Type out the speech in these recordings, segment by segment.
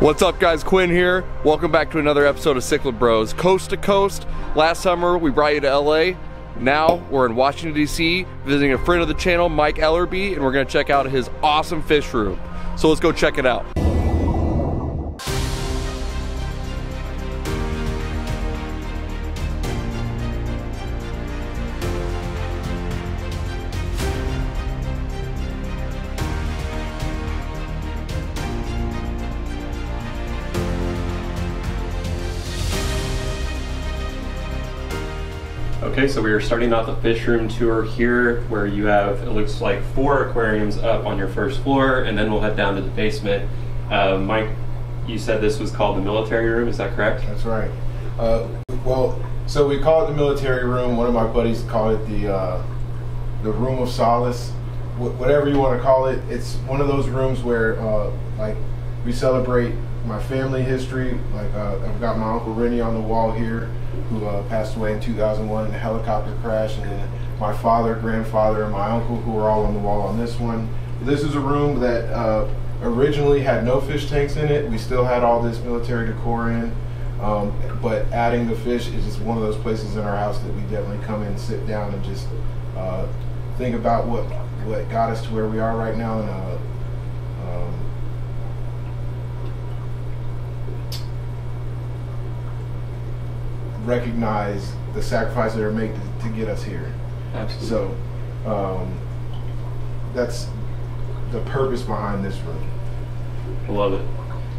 What's up guys, Quinn here. Welcome back to another episode of Cichlid Bros. Coast to coast. Last summer we brought you to LA. Now we're in Washington DC visiting a friend of the channel, Mike Ellerby, and we're gonna check out his awesome fish room. So let's go check it out. Okay, so we are starting off the fish room tour here where you have, it looks like four aquariums up on your first floor, and then we'll head down to the basement. Uh, Mike, you said this was called the military room, is that correct? That's right. Uh, well, so we call it the military room. One of my buddies called it the uh, the room of solace, Wh- whatever you want to call it. It's one of those rooms where, uh, like, we celebrate my family history. Like, uh, I've got my uncle Rennie on the wall here, who uh, passed away in 2001 in a helicopter crash, and then my father, grandfather, and my uncle, who are all on the wall on this one. This is a room that uh, originally had no fish tanks in it. We still had all this military decor in. Um, but adding the fish is just one of those places in our house that we definitely come in, sit down, and just uh, think about what what got us to where we are right now, and uh, um, recognize the sacrifices that are made to, to get us here. Absolutely. So um, that's the purpose behind this room. I love it.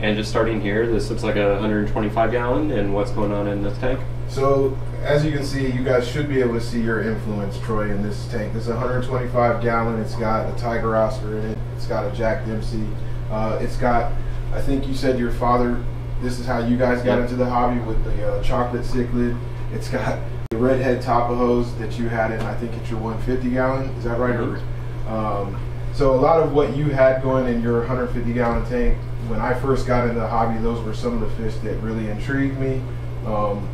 And just starting here, this looks like a 125 gallon, and what's going on in this tank? So as you can see, you guys should be able to see your influence, Troy, in this tank. This is 125 gallon. It's got a Tiger Oscar in it. It's got a Jack Dempsey. Uh, it's got, I think you said your father. This is how you guys got into the hobby with the uh, chocolate cichlid. It's got the redhead Tapajos that you had in, I think it's your 150 gallon. Is that right? Mhm. Um, so a lot of what you had going in your 150 gallon tank, when I first got into the hobby, those were some of the fish that really intrigued me, um,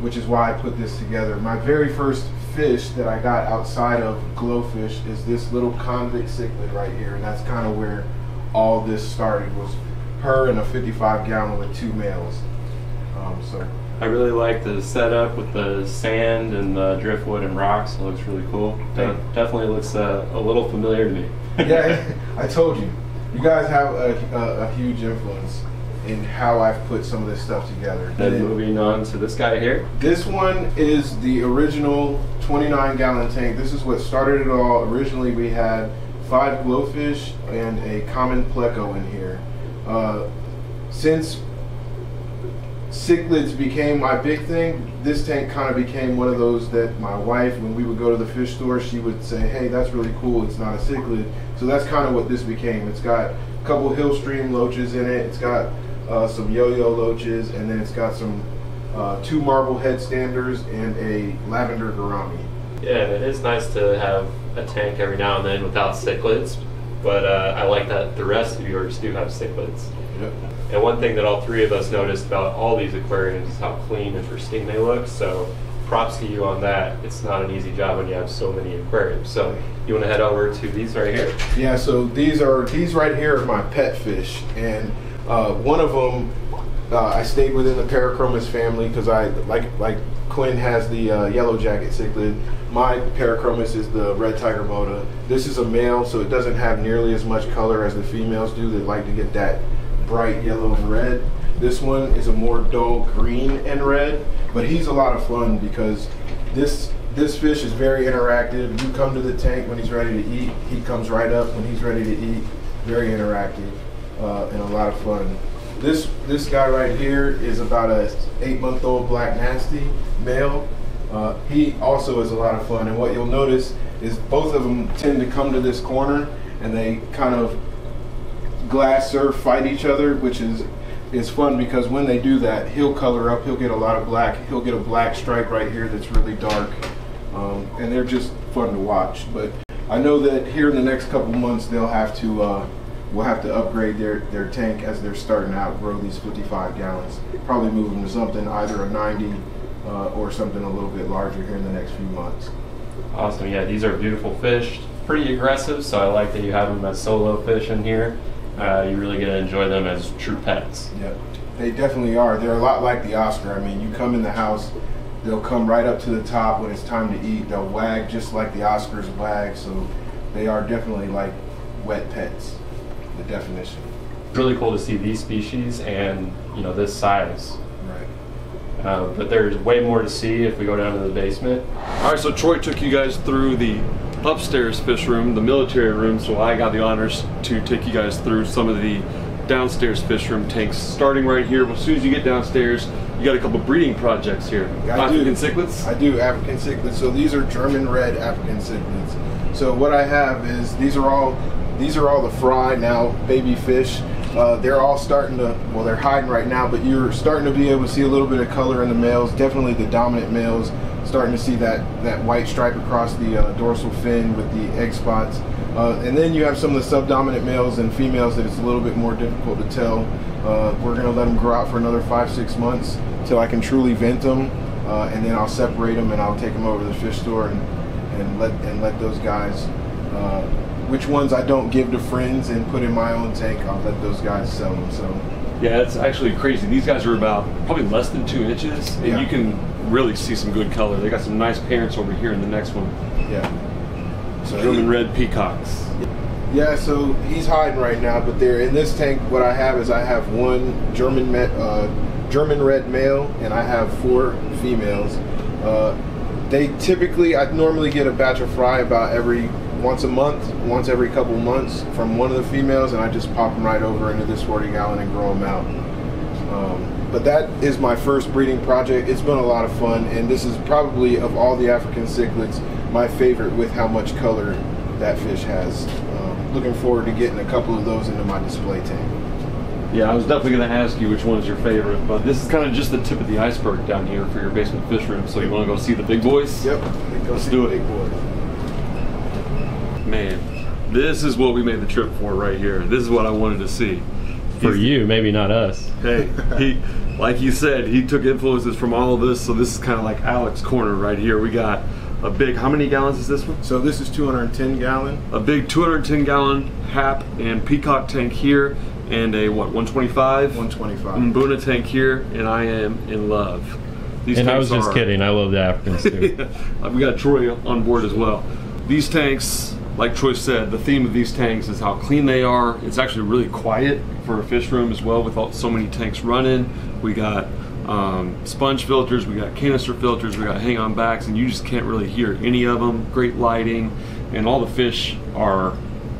which is why I put this together. My very first fish that I got outside of glowfish is this little convict cichlid right here, and that's kind of where all this started. Was her and a 55 gallon with two males. Um, so I really like the setup with the sand and the driftwood and rocks. It looks really cool. De- definitely looks uh, a little familiar to me. yeah, I told you. You guys have a, a, a huge influence in how I've put some of this stuff together. Then And moving on to this guy here. This one is the original 29 gallon tank. This is what started it all. Originally, we had five glowfish and a common pleco in here. Uh, since cichlids became my big thing, this tank kind of became one of those that my wife, when we would go to the fish store, she would say, hey, that's really cool. It's not a cichlid. So that's kind of what this became. It's got a couple Hillstream loaches in it. It's got uh, some yo-yo loaches, and then it's got some uh, two marble head standers and a lavender gourami. Yeah, it is nice to have a tank every now and then without cichlids, but uh, I like that the rest of yours do have cichlids. Yep. And one thing that all three of us noticed about all these aquariums is how clean and pristine they look. So props to you on that. It's not an easy job when you have so many aquariums. So you want to head over to these right here. Yeah, so these are these right here are my pet fish, and uh, one of them uh, I stayed within the Parachromis family because I like like Quinn has the uh, yellow jacket cichlid. My Parachromis is the red tiger moda. This is a male, so it doesn't have nearly as much color as the females do They like to get that bright yellow and red. This one is a more dull green and red, but he's a lot of fun because this this fish is very interactive. You come to the tank when he's ready to eat. He comes right up when he's ready to eat. Very interactive uh, and a lot of fun. This this guy right here is about a eight month old black nasty male. Uh, he also is a lot of fun, and what you'll notice is both of them tend to come to this corner and they kind of glass surf fight each other, which is is fun because when they do that, he'll color up. He'll get a lot of black. He'll get a black stripe right here that's really dark, um, and they're just fun to watch. But I know that here in the next couple months they'll have to uh, we'll have to upgrade their their tank as they're starting to outgrow these 55 gallons. Probably move them to something either a 90 uh, or something a little bit larger here in the next few months. Awesome. Yeah, these are beautiful fish. Pretty aggressive, so I like that you have them as solo fish in here. uh, you're really going to enjoy them as true pets. Yep. They definitely are. They're a lot like the Oscar. I mean, you come in the house, they'll come right up to the top when it's time to eat. They'll wag just like the Oscars wag. So they are definitely like wet pets, the definition. It's really cool to see these species and you know this size. Right. Uh, but there's way more to see if we go down to the basement. All right, so Troy took you guys through the upstairs fish room, the military room, so I got the honors to take you guys through some of the downstairs fish room tanks. Starting right here, as soon as you get downstairs, you got a couple breeding projects here. I African do. cichlids? I do African cichlids. So these are German red African cichlids. So what I have is these are all these are all the fry now baby fish. Uh, they're all starting to well they're hiding right now, but you're starting to be able to see a little bit of color in the males. Definitely the dominant males starting to see that that white stripe across the uh, dorsal fin with the egg spots. Uh, and then you have some of the subdominant males and females that it's a little bit more difficult to tell. Uh, we're going to let them grow out for another five, six months till I can truly vent them, uh, and then I'll separate them and I'll take them over to the fish store and, and let and let those guys. Which ones I don't give to friends and put in my own tank, I'll let those guys sell them. So Yeah, it's actually crazy. These guys are about probably less than two inches, and Yeah. you can really see some good color. They got some nice parents over here in the next one. yeah. So German red peacocks. Yeah, so he's hiding right now, but there in this tank, what I have is I have one German met, uh, German red male, and I have four females. Uh, they typically, I normally get a batch of fry about every once a month, once every couple months from one of the females, and I just pop them right over into this 40 gallon and grow them out. Um, but that is my first breeding project. It's been a lot of fun, and this is probably of all the African cichlids, my favorite with how much color that fish has. Um, looking forward to getting a couple of those into my display tank. Yeah, I was definitely going to ask you which one is your favorite, but this is kind of just the tip of the iceberg down here for your basement fish room. So you want to go see the big boys? Yep, go Let's see do it. Big boy. Man, this is what we made the trip for right here. This is what I wanted to see. For He's- you, maybe not us. Hey, he, like you said, he took influences from all of this. So this is kind of like Alex Corner right here. We got a big. How many gallons is this one? So this is 210 gallon. A big 210 gallon Hap and Peacock tank here, and a what 125 125. Mbuna tank here, and I am in love. These And I was just are- kidding. I love the Africans too. Uh, we got Troy on board as well. These tanks, like Troy said, the theme of these tanks is how clean they are. It's actually really quiet for a fish room as well, with all, so many tanks running. We got um, sponge filters, we got canister filters, we got hang-on backs, and you just can't really hear any of them. Great lighting, and all the fish are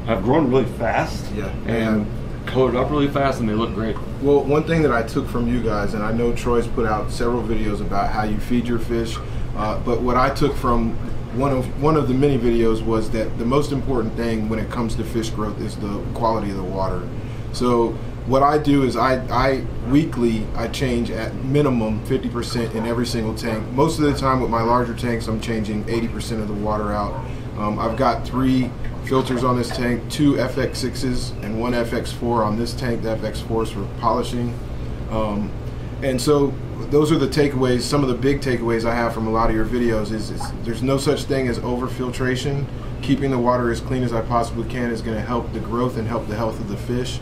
have grown really fast. Yeah. and colored up really fast, and they look great. Well, one thing that I took from you guys, and I know Troy's put out several videos about how you feed your fish, uh, but what I took from one of one of the many videos was that the most important thing when it comes to fish growth is the quality of the water. So what I do is I, I weekly I change at minimum 50% in every single tank. Most of the time with my larger tanks, I'm changing 80% of the water out. Um, I've got three filters on this tank, two FX6s and one FX4 on this tank. The FX4 is for polishing. Um, and so those are the takeaways. Some of the big takeaways I have from a lot of your videos is, is there's no such thing as overfiltration. Keeping the water as clean as I possibly can is going to help the growth and help the health of the fish.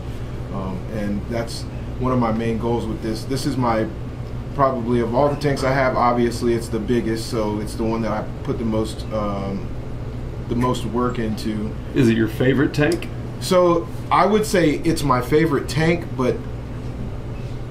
Um, and that's one of my main goals with this. This is my probably of all the tanks I have. Obviously, it's the biggest, so it's the one that I put the most um, the most work into. Is it your favorite tank? So I would say it's my favorite tank, but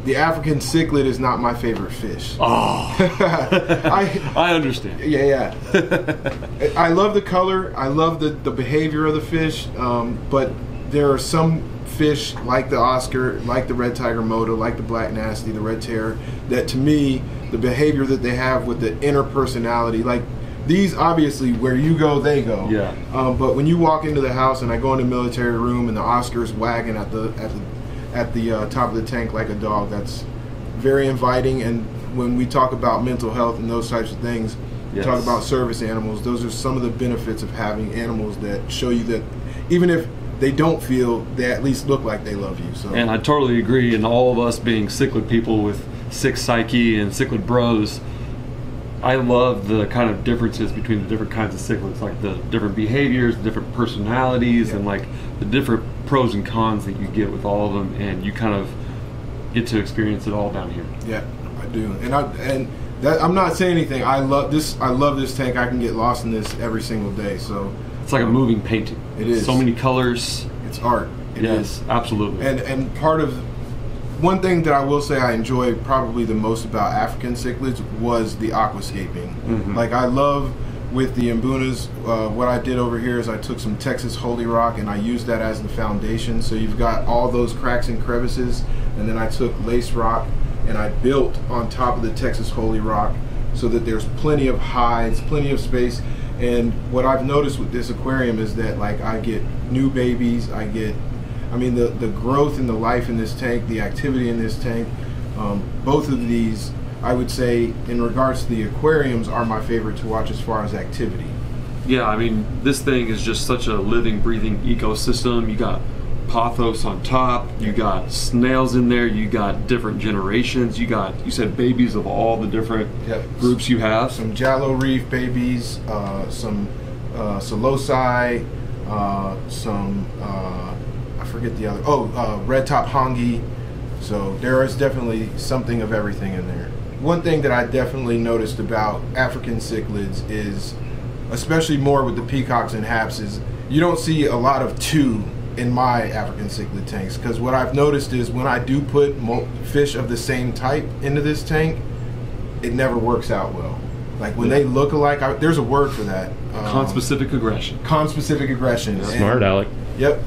the African cichlid is not my favorite fish. Oh, I I understand. yeah yeah. I love the color. I love the the behavior of the fish. Um, but there are some fish like the Oscar, like the red tiger moto, like the black nasty, the red terror, that to me the behavior that they have with the inner personality, like. These obviously where you go, they go. Yeah. Um, but when you walk into the house and I go in the military room and the Oscar's wagging at the at the at the uh, top of the tank like a dog, that's very inviting. And when we talk about mental health and those types of things, we talk about service animals. Those are some of the benefits of having animals that show you that even if they don't feel, they at least look like they love you. So And I totally agree. And all of us being cichlid people with Cich Psyche and cichlid bros, I love the kind of differences between the different kinds of cichlids, like the different behaviors, the different personalities, and like the different pros and cons that you get with all of them, and you kind of get to experience it all down here. Yeah, I do, and I and that I'm not saying anything. I love this. I love this tank. I can get lost in this every single day. So It's like a moving painting. It is. So many colors. it's art. It is. yes, absolutely. And and part of one thing that I will say I enjoy probably the most about African cichlids was the aquascaping. Mhm. Like I love with the Mbunas, uh, what I did over here is I took some Texas Holy Rock and I used that as the foundation. So you've got all those cracks and crevices, and then I took lace rock and I built on top of the Texas Holy Rock so that there's plenty of hides, plenty of space. And what I've noticed with this aquarium is that like I get new babies, I get I mean, the, the growth and the life in this tank, the activity in this tank, um, both of these, I would say, in regards to the aquariums, are my favorite to watch as far as activity. Yeah, I mean, this thing is just such a living, breathing ecosystem. You got pothos on top, you got snails in there, you got different generations, you got, you said babies of all the different Yep. groups you have. Some Jalo Reef babies, uh, some uh, Saulosi, uh, some, uh, I forget the other, oh, uh, Red Top Hongi. So there is definitely something of everything in there. One thing that I definitely noticed about African cichlids is, especially more with the peacocks and haps, is you don't see a lot of two in my African cichlid tanks. Because what I've noticed is when I do put fish of the same type into this tank, it never works out well. Like when they look alike, I, there's a word for that. Um, Conspecific aggression. Conspecific aggression. And- Smart Alec. Yep.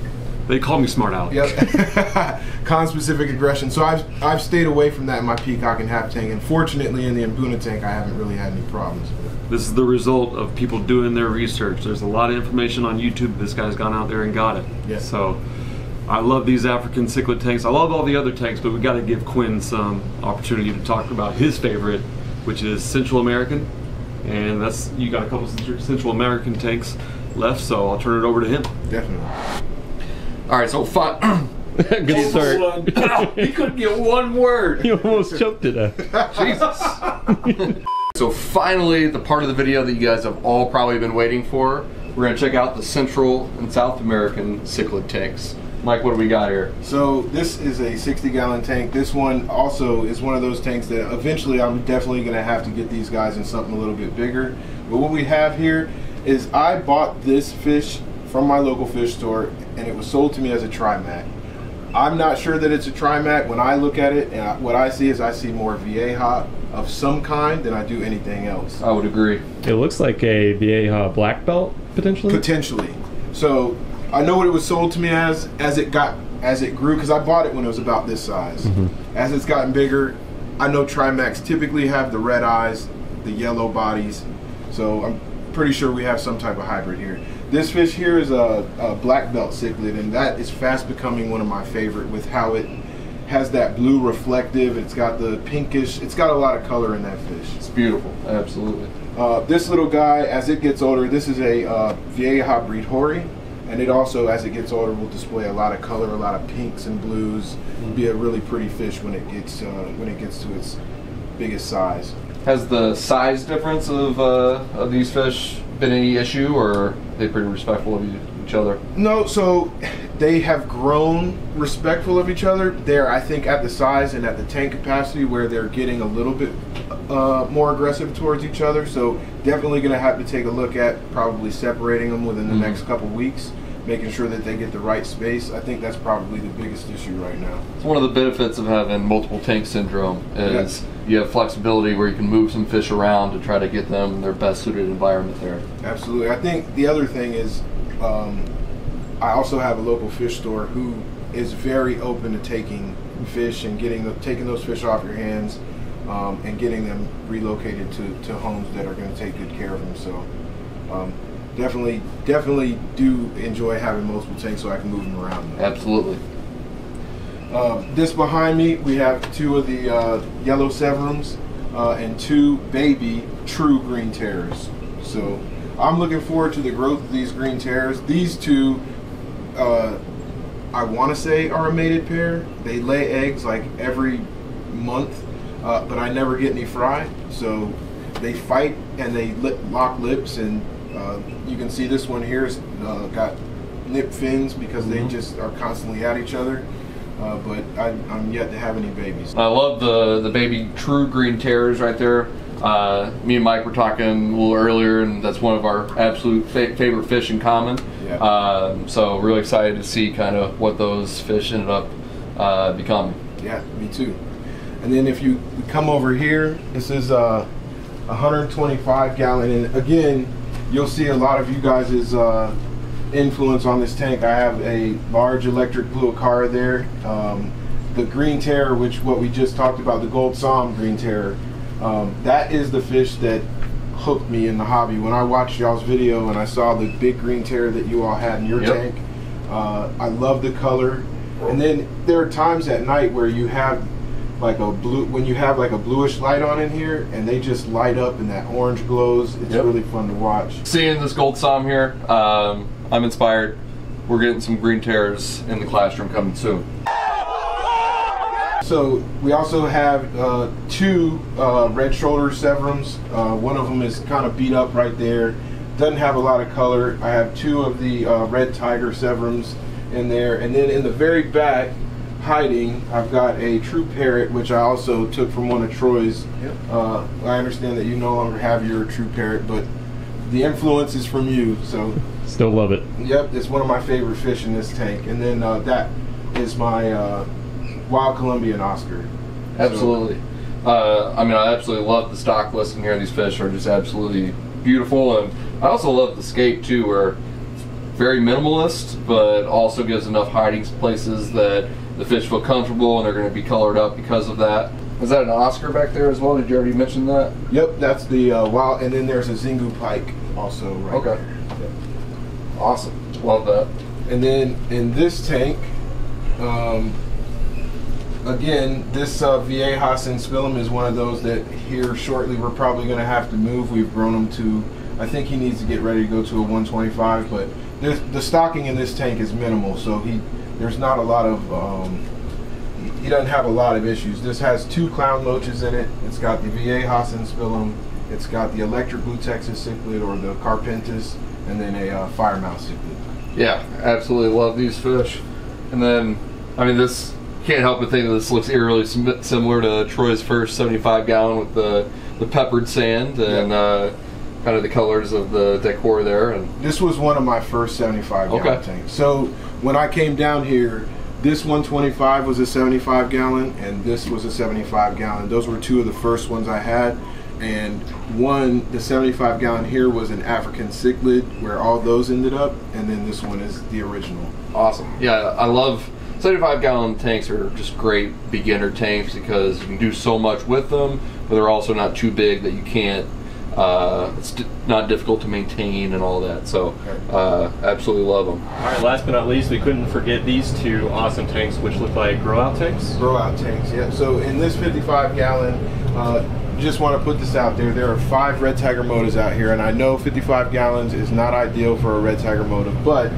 They call me Smart Alex. Yep. Conspecific aggression. So I've I've stayed away from that in my peacock and hap tank, and fortunately in the Mbuna tank I haven't really had any problems with it. This is the result of people doing their research. There's a lot of information on YouTube. This guy's gone out there and got it. Yeah. So I love these African cichlid tanks. I love all the other tanks, but we got to give Quinn some opportunity to talk about his favorite, which is Central American. And that's you got a couple Central American tanks left, so I'll turn it over to him. Definitely. All right, so fun. Good start. he couldn't get one word. You almost choked to death. Jesus. so finally, the part of the video that you guys have all probably been waiting for. We're gonna check out the Central and South American cichlid tanks. Mike, what do we got here? So this is a 60 gallon tank. This one also is one of those tanks that eventually I'm definitely going to have to get these guys in something a little bit bigger. But what we have here is I bought this fish from my local fish store and it was sold to me as a trimac. I'm not sure that it's a trimac. When I look at it, and I, what I see is I see more Vieja of some kind than I do anything else. I would agree. It looks like a Vieja black belt potentially. Potentially. So I know what it was sold to me as as it got as it grew because I bought it when it was about this size. Mm-hmm. As it's gotten bigger, I know Trimacs typically have the red eyes, the yellow bodies. So I'm pretty sure we have some type of hybrid here. This fish here is a, a black belt cichlid, and that is fast becoming one of my favorite with how it has that blue reflective. It's got the pinkish. It's got a lot of color in that fish. It's beautiful. Absolutely. Uh, this little guy, as it gets older, this is a uh, Vieja breidohri, and it also, as it gets older, will display a lot of color, a lot of pinks and blues. Be a really pretty fish when it gets uh, when it gets to its biggest size. Has the size difference of uh, of these fish been any issue, or they pretty respectful of each other? No, so they have grown respectful of each other. They're, I think, at the size and at the tank capacity where they're getting a little bit uh, more aggressive towards each other. So definitely going to have to take a look at probably separating them within the Mhm. next couple weeks, making sure that they get the right space. I think that's probably the biggest issue right now. It's one of the benefits of having multiple tank syndrome is you have flexibility where you can move some fish around to try to get them their best suited environment there. Absolutely. I think the other thing is, um, I also have a local fish store who is very open to taking fish and getting the, taking those fish off your hands um, and getting them relocated to, to homes that are going to take good care of them. So um, definitely, definitely do enjoy having multiple tanks so I can move them around. Absolutely. Uh, this behind me, we have two of the uh, yellow severums uh, and two baby true green terrors. So I'm looking forward to the growth of these green terrors. These two, uh, I want to say, are a mated pair. They lay eggs like every month, uh, but I never get any fry. So they fight and they lip, lock lips, and uh, you can see this one here has uh, got nip fins because they just are constantly at each other. Uh, but I, I'm yet to have any babies. I love the the baby true green terrors right there. Uh, me and Mike were talking a little earlier, and that's one of our absolute fa- favorite fish in common. Yeah. Um, so really excited to see kind of what those fish ended up uh, becoming. Yeah, me too. And then if you come over here, this is a 125 gallon, and again, you'll see a lot of you guys' uh, influence on this tank. I have a large electric blue car there. Um, the green terror, which what we just talked about, the gold saum green terror, um, that is the fish that hooked me in the hobby. When I watched y'all's video and I saw the big green terror that you all had in your Yep. tank, uh, I love the color. And then there are times at night where you have like a blue when you have like a bluish light on in here and they just light up and that orange glows. It's Yep. really fun to watch. Seeing this gold saum here, um, I'm inspired. We're getting some green terrors in the classroom coming soon. So we also have uh, two uh, red shoulder severums. Uh, one of them is kind of beat up right there. Doesn't have a lot of color. I have two of the uh, red tiger severums in there, and then in the very back, hiding, I've got a true parrot, which I also took from one of Troy's. Uh, I understand that you no longer have your true parrot, but the influence is from you. So Still love it. Yep, it's one of my favorite fish in this tank. And then uh, that is my uh, Wild Colombian Oscar. Absolutely. Uh, I mean, I absolutely love the stock listing here. These fish are just absolutely beautiful, and I also love the scape too, where very minimalist, but also gives enough hiding places that the fish feel comfortable and they're going to be colored up because of that. Is that an Oscar back there as well? Did you already mention that? Yep, that's the uh, wild. And then there's a Xingu pike also right Okay. Awesome. Love that. And then in this tank, um, again, this uh, Vieja synspilum is one of those that here shortly we're probably going to have to move. We've grown him to, I think he needs to get ready to go to a 125, but this, the stocking in this tank is minimal, so he there's not a lot of, um, he- doesn't have a lot of issues. This has two clown loaches in it. It's got the Vieja synspilum. It's got the electric blue Texas cichlid or the Carpintis, and then a uh, fire mouth. Yeah, absolutely love these fish. And then, I mean, this can't help but think that this looks eerily sim- similar to Troy's first 75 gallon with the the peppered sand and uh, kind of the colors of the decor there. And This was one of my first 75 gallon Okay. tanks. So when I came down here, this 125 was a 75 gallon, and this was a 75 gallon. Those were two of the first ones I had. And one, the 75 gallon here was an African cichlid, where all those ended up, and then this one is the original. awesome. Yeah, I love 75 gallon tanks are just great beginner tanks because you can do so much with them, but they're also not too big that you can't. Uh, it's not difficult to maintain and all that. So, uh, absolutely love them. All right, last but not least, we couldn't forget these two awesome tanks, which look like grow out tanks. Grow out tanks, yeah. So in this 55 gallon, uh, just want to put this out there. There are five Red Tiger motives out here, and I know 55 gallons is not ideal for a Red Tiger motive, but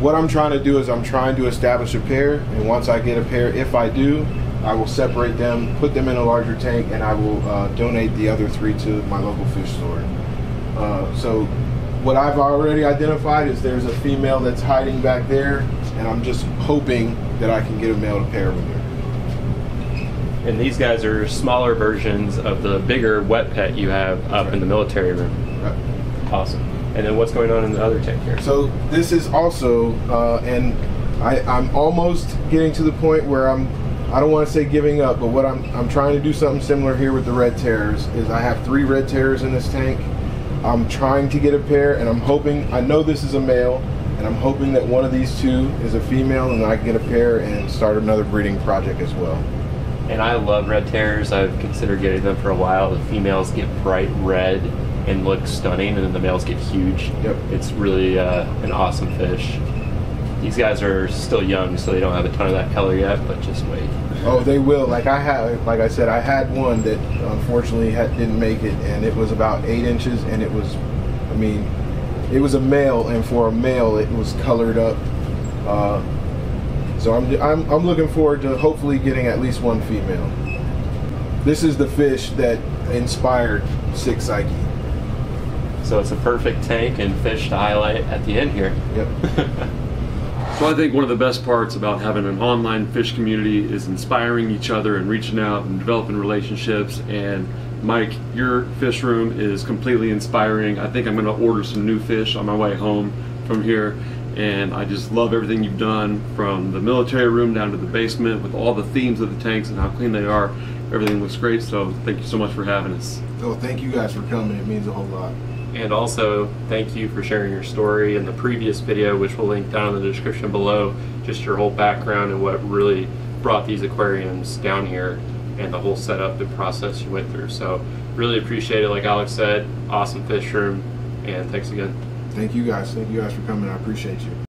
what I'm trying to do is I'm trying to establish a pair, and once I get a pair, if I do, I will separate them, put them in a larger tank, and I will uh, donate the other three to my local fish store. Uh, so what I've already identified is there's a female that's hiding back there, and I'm just hoping that I can get a male to pair with her. And these guys are smaller versions of the bigger wet pet you have up in the military room. Right. Awesome. And then what's going on in the other tank here? So this is also, uh, and I, I'm almost getting to the point where I'm, I don't want to say giving up, but what I'm, I'm trying to do something similar here with the red terrors is I have three red terrors in this tank. I'm trying to get a pair, and I'm hoping, I know this is a male, and I'm hoping that one of these two is a female, and I can get a pair and start another breeding project as well. And I love red terrors. I've considered getting them for a while. The females get bright red and look stunning, and then the males get huge. Yep. It's really uh, an awesome fish. These guys are still young, so they don't have a ton of that color yet, but just wait. Oh, they will. Like I had, like I said, I had one that unfortunately had, didn't make it, and it was about eight inches, and it was, I mean, it was a male, and for a male, it was colored up. Uh, so I'm, I'm, I'm looking forward to hopefully getting at least one female. This is the fish that inspired Cich Psyche. So it's a perfect tank and fish to highlight at the end here. Yep. So I think one of the best parts about having an online fish community is inspiring each other and reaching out and developing relationships. And Mike, your fish room is completely inspiring. I think I'm going to order some new fish on my way home from here. And I just love everything you've done from the military room down to the basement with all the themes of the tanks and how clean they are. Everything looks great. So thank you so much for having us. Oh, thank you guys for coming. It means a whole lot. And also, thank you for sharing your story in the previous video, which we'll link down in the description below. Just your whole background and what really brought these aquariums down here and the whole setup and process you went through. So, really appreciate it. Like Alex said, awesome fish room, and thanks again. Thank you guys. Thank you guys for coming. I appreciate you.